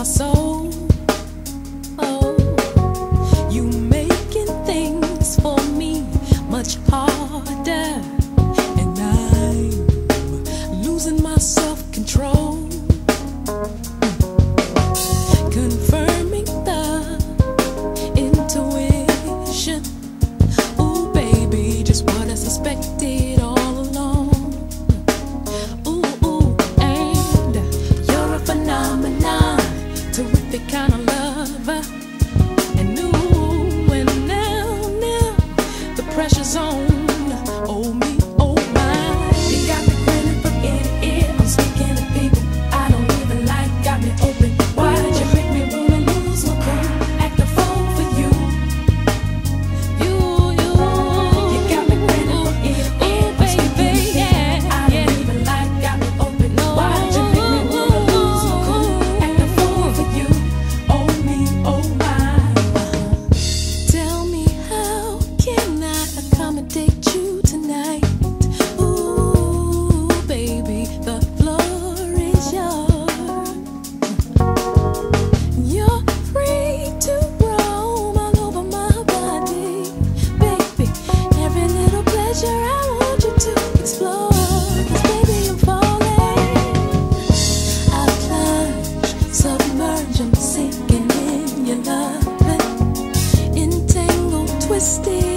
my soul. Oh, you making things for me much harder, and I'm losing my self control. stay.